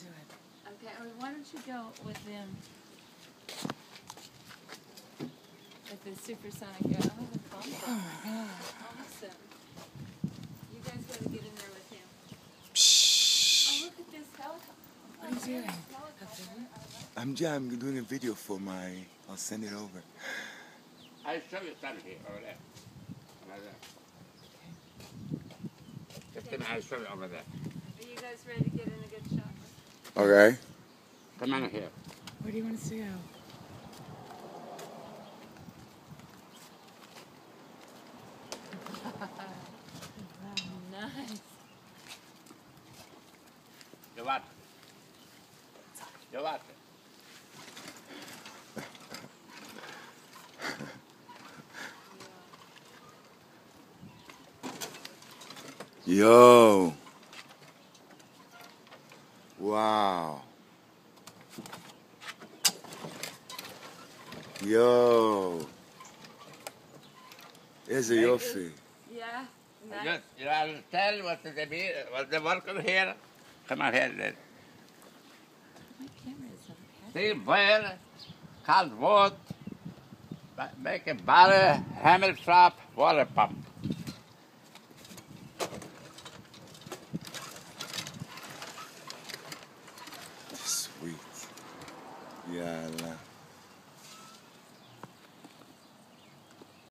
do it. Okay, or why don't you go with them? With the supersonic go. Oh, the. Oh my god. Awesome. You guys gotta get in there with him. Oh, look at this helicopter. What are you doing? I'm yeah, I'm doing a video for my. I'll send it over. I'll show you some here over there. Over there. Just come, I'll show you over there. Are you guys ready to get in a good shot? Okay. Come on here. Where do you want us to go? Nice. You what? You what? Yo. Yo. איזה יופי. Yeah. Nice. Just, you understand what the mean, what the work on here? Come on here. then. My camera is okay. See where can't wood, ma- make a barrel, hammer trap, water pump. Yalla.